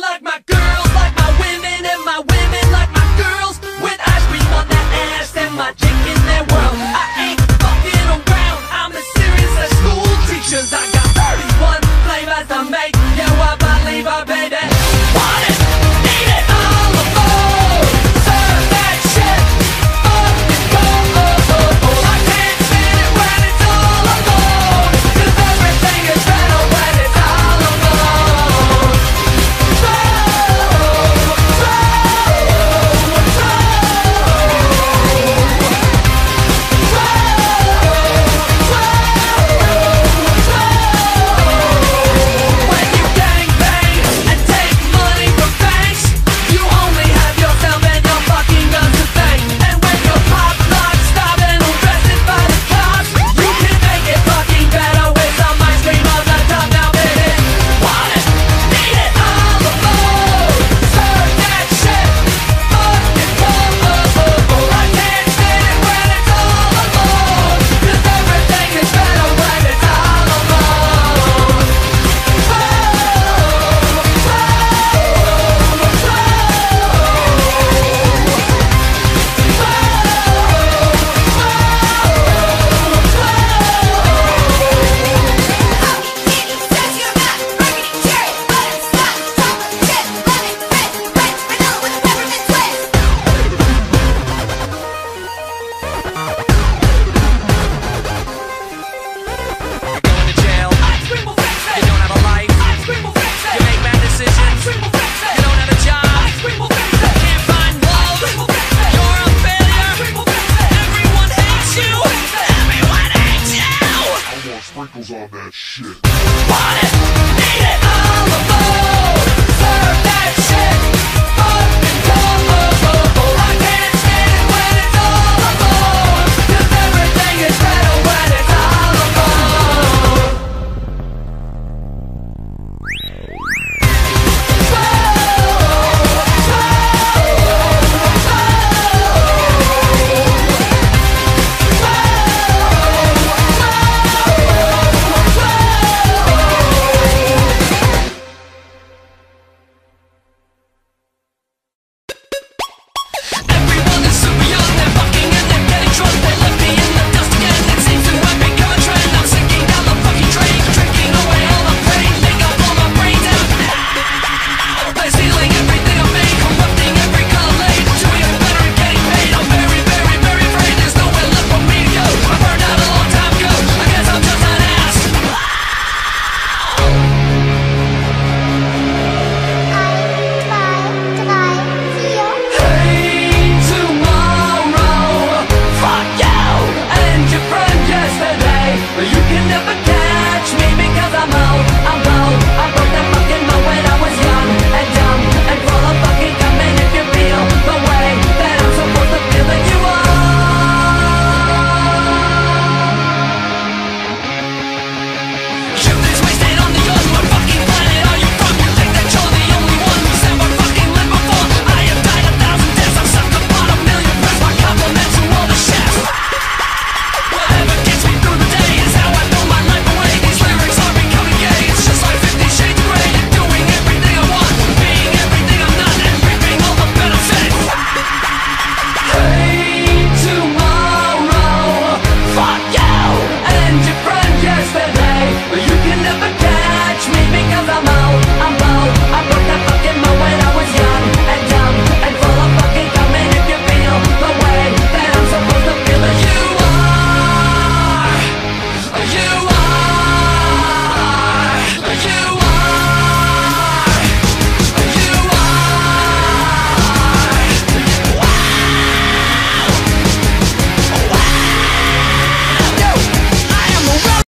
like my on that shit. Want it, need it, I'm. Serve that shit. me because I'm out.